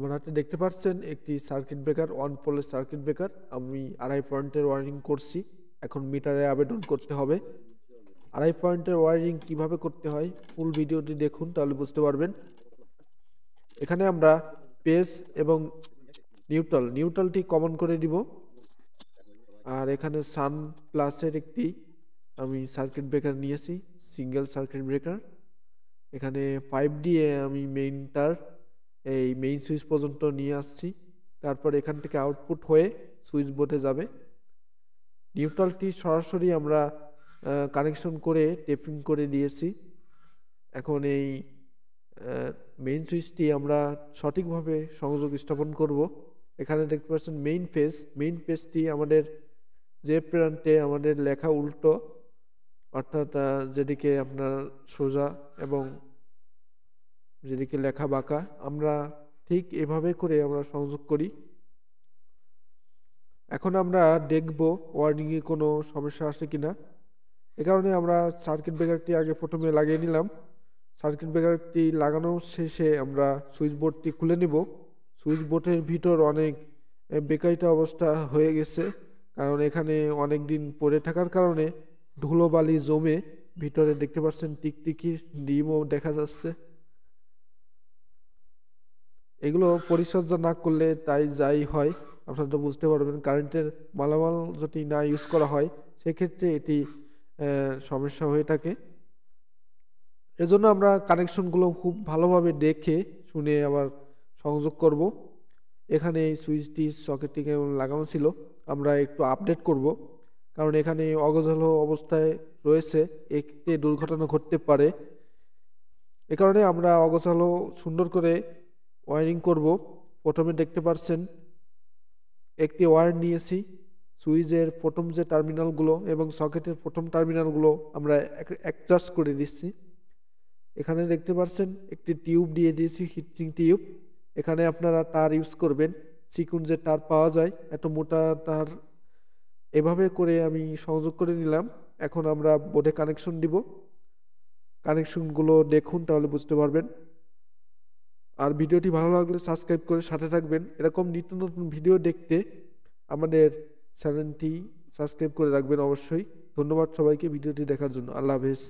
আমার হাতে দেখতে পাচ্ছেন একটি সার্কিট ব্রেকার ওয়ান পোলের সার্কিট ব্রেকার আমি আড়াই পয়েন্টের ওয়ারিং করছি। এখন মিটারে আবেদন করতে হবে। আড়াই পয়েন্টের ওয়ারিং কীভাবে করতে হয় ফুল ভিডিওটি দেখুন, তাহলে বুঝতে পারবেন। এখানে আমরা পেস এবং নিউট্রাল নিউট্রালটি কমন করে দিব। আর এখানে সান প্লাসের একটি আমি সার্কিট ব্রেকার নিয়েছি সিঙ্গেল সার্কিট ব্রেকার এখানে ফাইভ ডি আমি মেইনটার এই মেইন সুইচ পর্যন্ত নিয়ে আসছি। তারপর এখান থেকে আউটপুট হয়ে সুইচ বোর্ডে যাবে। নিউট্রালটি সরাসরি আমরা কানেকশন করে টেপিং করে দিয়েছি এখন এই মেইন সুইচটি আমরা সঠিকভাবে সংযোগ স্থাপন করব। এখানে দেখতে পাচ্ছেন মেইন ফেস মেইন ফেসটি আমাদের যে প্রান্তে আমাদের লেখা উল্টো, অর্থাৎ যেদিকে আপনার সোজা এবং যেদিকে লেখা বাঁকা, আমরা ঠিক এভাবে করে আমরা সংযোগ করি। এখন আমরা দেখব ওয়ার্ডিংয়ে কোনো সমস্যা আসে কিনা। এ কারণে আমরা সার্কিট ব্রেকারটি আগে প্রথমে লাগিয়ে নিলাম। সার্কিট ব্রেকারটি লাগানো শেষে আমরা সুইচ বোর্ডটি খুলে নিব। সুইচ বোর্ডের ভিতর অনেক বেকারিটা অবস্থা হয়ে গেছে। কারণ এখানে অনেক দিন পড়ে থাকার কারণে ধুলো বালি জমে ভিতরে দেখতে পাচ্ছেন টিকটিকির ডিমও দেখা যাচ্ছে। এগুলো পরিচর্যা না করলে তাই যাই হয়, আপনারা তো বুঝতে পারবেন। কারেন্টের মালামাল যদি না ইউজ করা হয়, সেক্ষেত্রে এটি সমস্যা হয়ে থাকে। এজন্য আমরা কানেকশনগুলো খুব ভালোভাবে দেখে শুনে আবার সংযোগ করব। এখানে সুইচটি সকেটটি কেমন লাগানো ছিল, আমরা একটু আপডেট করব। কারণ এখানে অগজল অবস্থায় রয়েছে, একটি দুর্ঘটনা ঘটতে পারে। এ কারণে আমরা অগোছালো সুন্দর করে ওয়ারিং করব। প্রথমে দেখতে পাচ্ছেন একটি ওয়ার নিয়েছি, সুইচের প্রথম যে টার্মিনালগুলো এবং সকেটের প্রথম টার্মিনালগুলো আমরা অ্যাডজাস্ট করে দিচ্ছি। এখানে দেখতে পাচ্ছেন একটি টিউব দিয়ে দিয়েছি হিটচিং টিউব এখানে আপনারা তার ইউজ করবেন চিকুন যে তার পাওয়া যায়, এত মোটা তার এভাবে করে আমি সংযোগ করে নিলাম। এখন আমরা বোর্ডে কানেকশন দিব। কানেকশনগুলো দেখুন, তাহলে বুঝতে পারবেন। আর ভিডিওটি ভালো লাগলে সাবস্ক্রাইব করে সাথে থাকবেন। এরকম নিত্য নতুন ভিডিও দেখতে আমাদের চ্যানেলটি সাবস্ক্রাইব করে রাখবেন অবশ্যই। ধন্যবাদ সবাইকে ভিডিওটি দেখার জন্য। আল্লাহ হাফেজ।